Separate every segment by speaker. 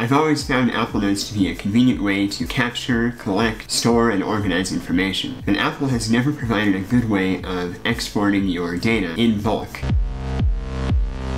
Speaker 1: I've always found Apple Notes to be a convenient way to capture, collect, store, and organize information, but Apple has never provided a good way of exporting your data in bulk.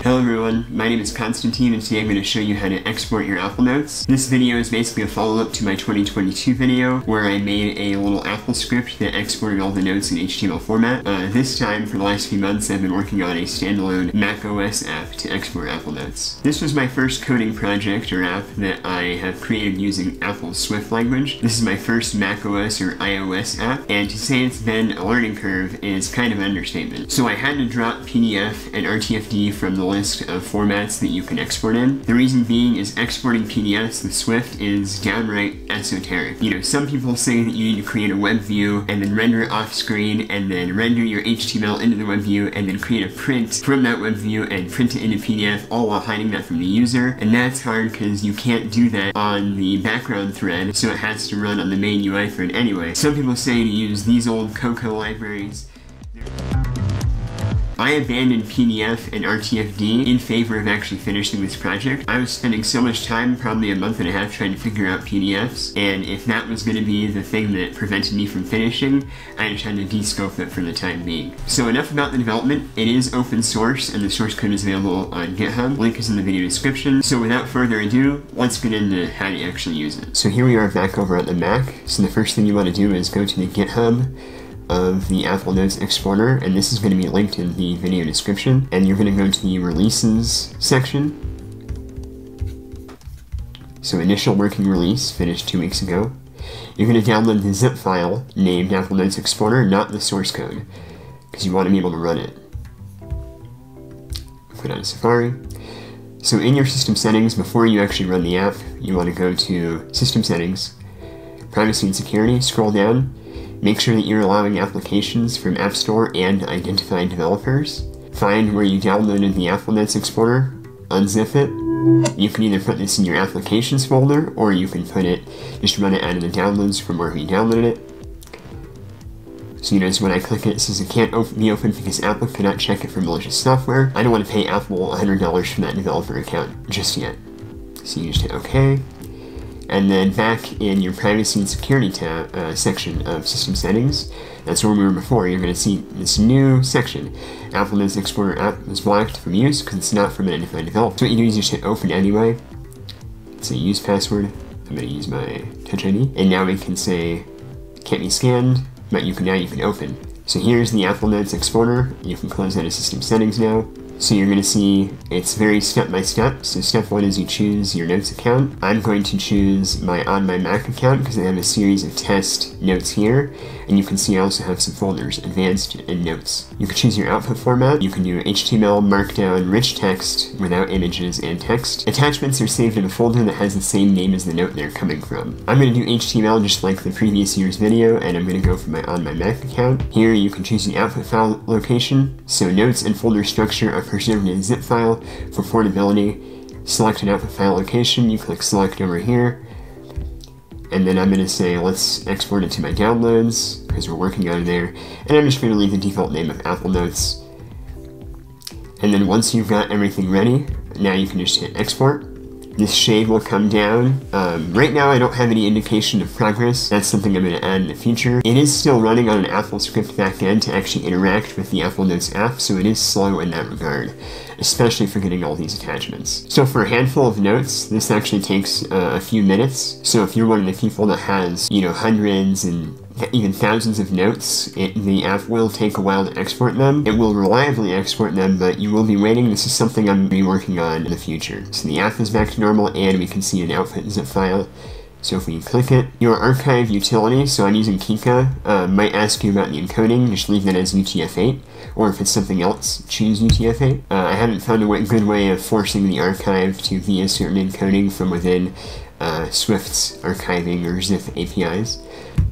Speaker 1: Hello everyone, my name is Constantine and today I'm going to show you how to export your Apple Notes. This video is basically a follow-up to my 2022 video where I made a little Apple script that exported all the notes in HTML format. Uh, this time, for the last few months, I've been working on a standalone Mac OS app to export Apple Notes. This was my first coding project or app that I have created using Apple's Swift language. This is my first Mac OS or iOS app, and to say it's been a learning curve is kind of an understatement. So I had to drop PDF and RTFD from the list of formats that you can export in. The reason being is exporting PDFs with Swift is downright esoteric. You know, some people say that you need to create a web view and then render it off screen and then render your HTML into the web view and then create a print from that web view and print it into PDF all while hiding that from the user. And that's hard because you can't do that on the background thread, so it has to run on the main UI thread anyway. Some people say to use these old Cocoa libraries. I abandoned PDF and RTFD in favor of actually finishing this project. I was spending so much time, probably a month and a half, trying to figure out PDFs, and if that was going to be the thing that prevented me from finishing, I just had to de-scope it for the time being. So enough about the development. It is open source, and the source code is available on GitHub. Link is in the video description. So without further ado, let's get into how to actually use it. So here we are back over at the Mac. So the first thing you want to do is go to the GitHub of the Apple Notes Exporter, and this is going to be linked in the video description. And you're going to go to the Releases section. So initial working release, finished two weeks ago. You're going to download the zip file named Apple Notes Exporter, not the source code, because you want to be able to run it. Put on Safari. So in your system settings, before you actually run the app, you want to go to System Settings, Privacy and Security, scroll down, Make sure that you're allowing applications from App Store and identified developers. Find where you downloaded the Apple Notes Exporter, unzip it. You can either put this in your applications folder, or you can put it, just run it out of the downloads from where you downloaded it. So you notice when I click it, it says it can't op be opened because Apple cannot check it for malicious software. I don't want to pay Apple $100 for that developer account just yet. So you just hit OK. And then back in your privacy and security tab uh, section of system settings, that's where we were before, you're going to see this new section. Apple Notes Exporter app is blocked from use because it's not from an identified developer. So what you do is you just hit open anyway. Say use password. I'm going to use my Touch ID. And now we can say can't be scanned, but you can now you can open. So here's the Apple Notes Exporter. You can close out of system settings now. So you're going to see it's very step by step. So step one is you choose your notes account. I'm going to choose my on my Mac account because I have a series of test notes here. And you can see I also have some folders, advanced and notes. You can choose your output format. You can do HTML, markdown, rich text without images and text. Attachments are saved in a folder that has the same name as the note they're coming from. I'm going to do HTML just like the previous year's video and I'm going to go for my on my Mac account. Here you can choose the output file location. So notes and folder structure are preserved in a zip file for portability. Select an output file location, you click select over here, and then I'm going to say let's export it to my downloads, because we're working on it there, and I'm just going to leave the default name of Apple Notes. And then once you've got everything ready, now you can just hit export. This shade will come down. Um, right now I don't have any indication of progress. That's something I'm going to add in the future. It is still running on an Apple script backend to actually interact with the Apple Notes app, so it is slow in that regard, especially for getting all these attachments. So for a handful of notes, this actually takes uh, a few minutes. So if you're one of the people that has, you know, hundreds and even thousands of notes, it, the app will take a while to export them. It will reliably export them, but you will be waiting. This is something I'm be working on in the future. So the app is back to normal, and we can see an output zip file. So if we click it, your archive utility, so I'm using Keka, uh, might ask you about the encoding, just leave that as UTF-8, or if it's something else, choose UTF-8. Uh, I haven't found a way, good way of forcing the archive to be a certain encoding from within uh, Swift's archiving or ZIP APIs.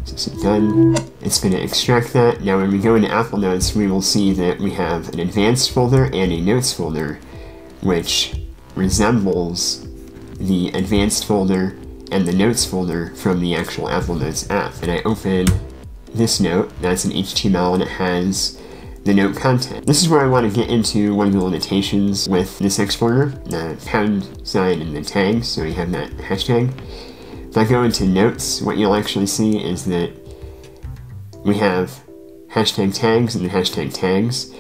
Speaker 1: So it's done. It's going to extract that. Now when we go into Apple Notes, we will see that we have an advanced folder and a notes folder, which resembles the advanced folder and the notes folder from the actual Apple Notes app. And I open this note, that's an HTML and it has the note content. This is where I want to get into one of the limitations with this exporter, the pound sign and the tag, so you have that hashtag. If I go into notes, what you'll actually see is that we have hashtag tags and the hashtag tags,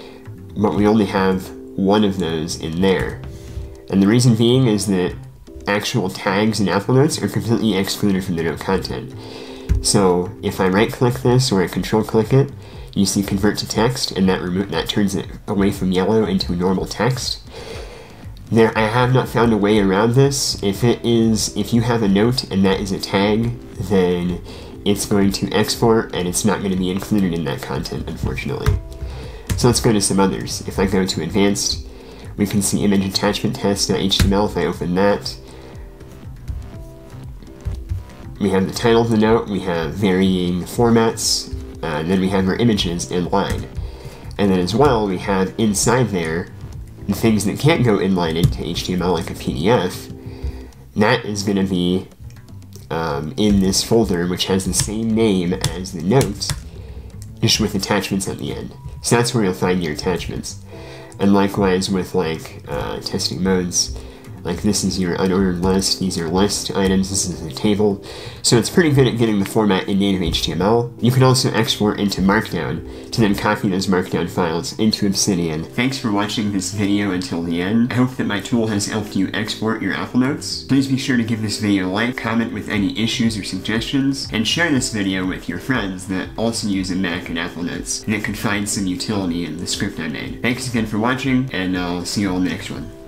Speaker 1: but we only have one of those in there. And the reason being is that actual tags in Apple Notes are completely excluded from the note content. So if I right click this or I control click it, you see convert to text and that remo- that turns it away from yellow into normal text. There I have not found a way around this. If it is if you have a note and that is a tag, then it's going to export and it's not going to be included in that content unfortunately. So let's go to some others. If I go to advanced, we can see image attachment test.html if I open that. We have the title of the note, we have varying formats, uh, and then we have our images in line. And then as well, we have inside there the things that can't go inline into HTML like a PDF. That is going to be um, in this folder, which has the same name as the note, just with attachments at the end. So that's where you'll find your attachments. And likewise with like uh, testing modes, like this is your unordered list, these are list items, this is a table. So it's pretty good at getting the format in native HTML. You can also export into Markdown to then copy those Markdown files into Obsidian. Thanks for watching this video until the end. I hope that my tool has helped you export your Apple Notes. Please be sure to give this video a like, comment with any issues or suggestions, and share this video with your friends that also use a Mac and Apple Notes and that could find some utility in the script I made. Thanks again for watching, and I'll see you all in the next one.